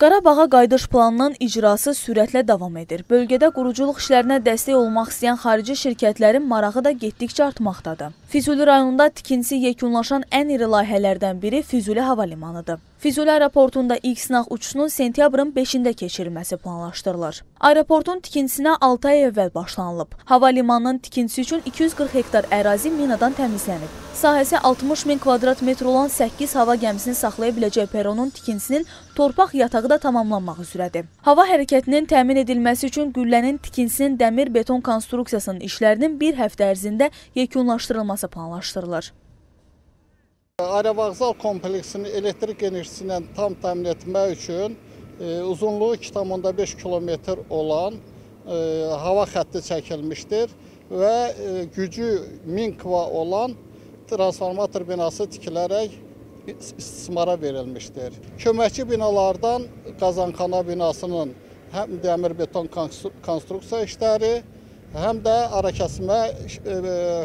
Qarabağa qayıdış planının icrası sürətlə davam edir. Bölgədə quruculuq işlərinə dəstək olmaq istəyən xarici şirkətlərin marağı da getdikcə artmaqdadır. Füzuli rayonunda tikintisi yekunlaşan ən iri layihələrdən biri Füzuli hava limanıdır. Füzuli aeroportunda ilk sınaq uçuşunun sentyabrın 5-də keçirilməsi planlaşdırılır. Aeroportun tikintisinə 6 ay əvvəl başlanılıb. Hava limanının tikintisi üçün 240 hektar ərazi minadan təmizlənib. Sahəsi 60 min kvadrat metr olan 8 hava gəmisini saxlaya biləcək peronun tikintisinin torpaq yatağı da tamamlanmaq üzrədir. Hava hərəkətinin təmin edilməsi üçün qüllənin tikintisinin dəmir beton konstruksiyasının işlərinin bir həftə ərzində yekunlaşdırılması planlaşdırılır. Aerovağzal kompleksini elektrik enerjisi ilə tam təmin etmək üçün e, uzunluğu 2,5 kilometr olan e, hava xətti çəkilmişdir və e, gücü 1000 kva olan transformator binası tikilərək istismara verilmişdir. Köməkçi binalardan qazanxana binasının həm dəmir beton konstruksiya işləri, həm də arakəsmə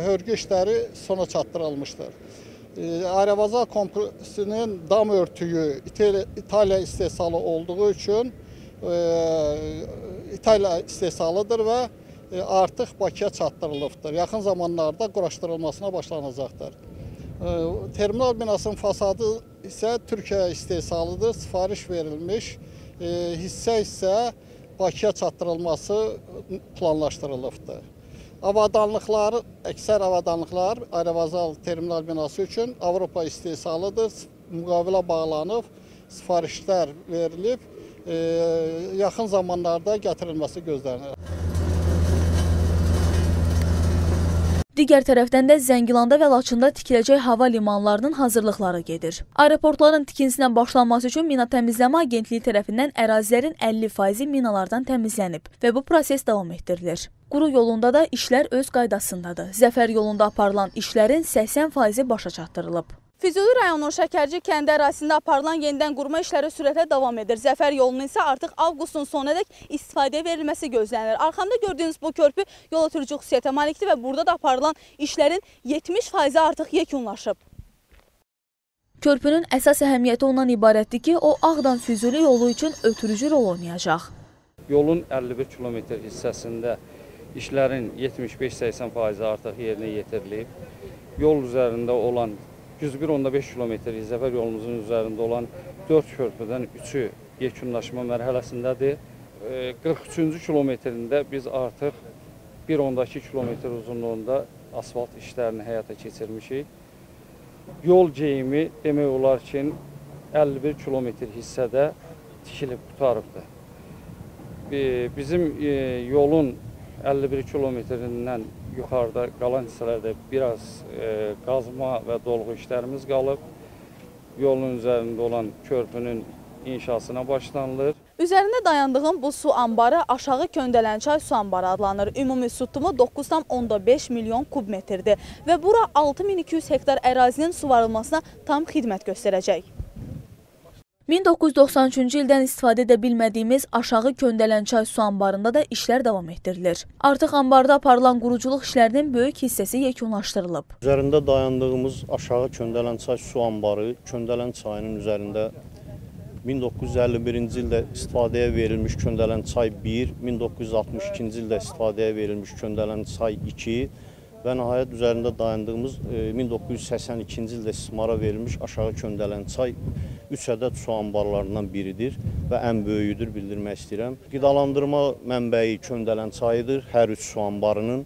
hörgü işləri sona çatdırılmışdır. Aerovazal kompleksinin dam örtüyü İtaliya istehsalı olduğu üçün İtaliya istehsalıdır və artıq Bakıya çatdırılıbdır. Yaxın zamanlarda quraşdırılmasına başlanacaqdır. Terminal binasının fasadı isə Türkiyə istehsalıdır, sifariş verilmiş. Hissə isə Bakıya çatdırılması planlaşdırılıbdır. Avadanlıqlar, əksər avadanlıqlar Aerovazal terminal binası üçün Avropa istehsalıdır. Müqavilə bağlanıb, sifarişlər verilib, yaxın zamanlarda gətirilməsi gözlənilir. Digər tərəfdən də Zəngilanda və Laçında tikiləcək hava limanlarının hazırlıqları gedir. Aeroportların tikintisinə başlanması üçün Mina Təmizləmə Agentliyi tərəfindən ərazilərin 50%-i minalardan təmizlənib və bu proses davam etdirilir. Quru yolunda da işlər öz qaydasındadır. Zəfər yolunda aparılan işlərin 80%-i başa çatdırılıb. Füzuli rayonu Şəkərci kəndi ərazisində aparılan yenidən qurma işləri sürətlə davam edir. Zəfər yolunun isə artıq avqustun sonadək istifadəyə verilməsi gözlənilir. Arxamda gördüyünüz bu körpü yol ötürücü xüsusiyyətə malikdir və burada da aparılan işlərin 70%-i artıq yekunlaşıb. Körpünün əsas əhəmiyyəti ondan ibarətdir ki, o Ağdan Füzuli yolu üçün ötürücü rol oynayacaq. Yolun 51 kilometr hissəsində işlərin 75-80% artıq yerinə yetirilib. Yol üzərində olan 101.5 km Zəfər yolumuzun üzərində olan 4 körpüdən 3-ü yekunlaşma mərhələsindədir. 43-cü kilometrində biz artıq 1.2 km uzunluğunda asfalt işlərini həyata keçirmişik. Yol geyimi demək olar ki, 51 km hissədə tikilib qutarıbdır. Bizim yolun 51 kilometrindən yuxarıda qalan hissələrdə biraz e, qazma və dolğu işlərimiz qalıb. Yolun üzərində olan körpünün inşasına başlanılır. Üzərində dayandığım bu su anbarı aşağı Köndələnçay su anbarı adlanır. Ümumi su tutumu 9,5 milyon kub metrdir və bura 6200 hektar ərazinin suvarılmasına tam xidmət göstərəcək. 1993-cü ildən istifadə edə bilmədiyimiz aşağı Köndələnçay su anbarında da işlər davam etdirilir. Artıq anbarda aparılan quruculuq işlərinin böyük hissəsi yekunlaşdırılıb. Üzərində dayandığımız aşağı Köndələnçay su anbarı Köndələn çayının üzərində 1951-ci ildə istifadəyə verilmiş Köndələn çay 1, 1962-ci ildə istifadəyə verilmiş Köndələn çay 2 və nəhayət üzərində dayandığımız 1982-ci e, ildə istismara verilmiş aşağı Köndələn çay 3 ədəd su anbarlarından biridir və ən böyüyüdür bildirmək istəyirəm. Qidalandırma mənbəyi Köndələn çayıdır hər üç su anbarının.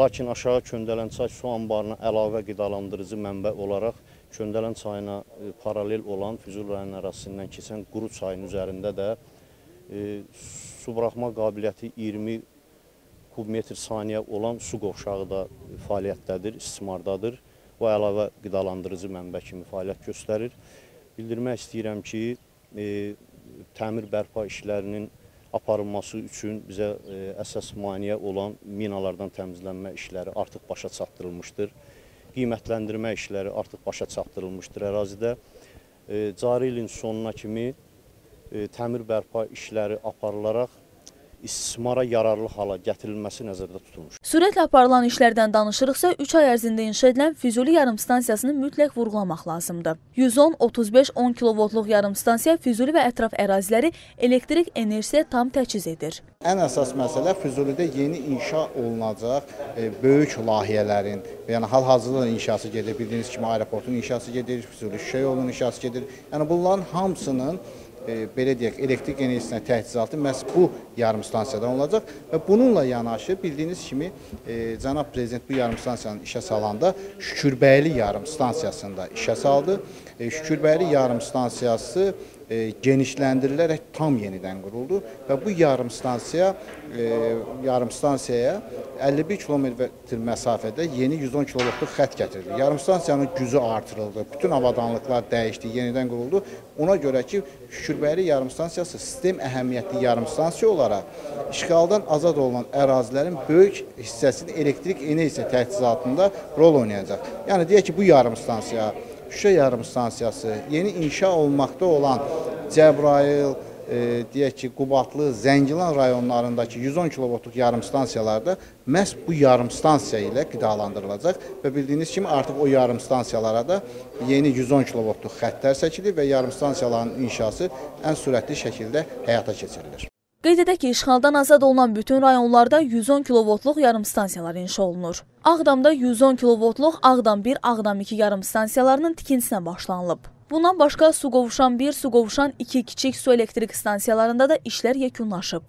Lakin aşağı Köndələn çay su anbarına əlavə qidalandırıcı mənbə olaraq Köndələn çayına e, paralel olan Füzul rayon ərazisindən keçən Quru çayın üzərində də e, su buraxma qabiliyyəti 20 kubmetr saniyə olan su qovşağı da fəaliyyətdədir, istismardadır. O əlavə qidalandırıcı mənbə kimi fəaliyyət göstərir. Bildirmək istəyirəm ki, e, təmir bərpa işlərinin aparılması üçün bizə e, əsas maneə olan minalardan təmizlənmə işləri artıq başa çatdırılmışdır. Qiymətləndirmə işləri artıq başa çatdırılmışdır ərazidə. E, cari ilin sonuna kimi e, təmir bərpa işləri aparılaraq istismara yararlı hala gətirilməsi nəzərdə tutulmuş. Sürətlə aparılan işlərdən danışırıqsa, 3 ay ərzində inşa edilən Füzuli yarımstansiyasını mütləq vurğulamaq lazımdır. 110-35-10 kilovoltluq yarımstansiya Füzuli və ətraf əraziləri elektrik enerjisiyə tam təchiz edir. Ən əsas məsələ Füzulidə yeni inşa olunacaq e, böyük layihələrin, yəni hal-hazırda inşası gedir. Bildiyiniz kimi aeroportun inşası gedir, Füzuli Şuşa yolunun inşası gedir. Yəni bunların hamısının belə deyək, elektrik enerjisinə təchizatı məhz bu yarımstansiyadan olacaq və bununla yanaşı bildiyiniz kimi e, cənab prezident bu yarımstansiyanı işə salanda Şükürbəyli yarımstansiyasını da işə saldı. E, Şükürbəyli yarımstansiyası e, genişləndirilərək tam yenidən quruldu və bu yarımstansiya e, yarımstansiyaya 51 kilometr məsafədə yeni 110 kilovoltluq xətt gətirildi. Yarımstansiyanın gücü artırıldı, bütün avadanlıqlar dəyişdi, yenidən quruldu. Ona görə ki, Şükürbəyli yarımstansiyası sistem əhəmiyyətli yarımstansiya olaraq işğaldan azad olunan ərazilərin böyük hissəsini elektrik enerjisi təchizatında rol oynayacaq. Yəni deyək ki, bu yarımstansiya Şuşa yarımstansiyası, yeni inşa olmaqda olan Cəbrayıl, e, deyək ki, Qubadlı, Zəngilan rayonlarındakı 110 kilovoltluq yarımstansiyalarda məhz bu yarımstansiya ilə qidalandırılacaq və bildiyiniz kimi artıq o yarımstansiyalara da yeni 110 kilovoltluq xəttlər çəkilir və yarımstansiyaların inşası ən sürətli şəkildə həyata keçirilir. Qeyd edək ki, işğaldan azad olunan bütün rayonlarda 110 kilovoltluq yarımstansiyalar inşa olunur. Ağdamda 110 kilovoltluq Ağdam 1, Ağdam 2 yarımstansiyalarının tikintisinə başlanılıb. Bundan başqa Suqovuşan 1, Suqovuşan 2 kiçik su elektrik stansiyalarında da işlər yekunlaşıb.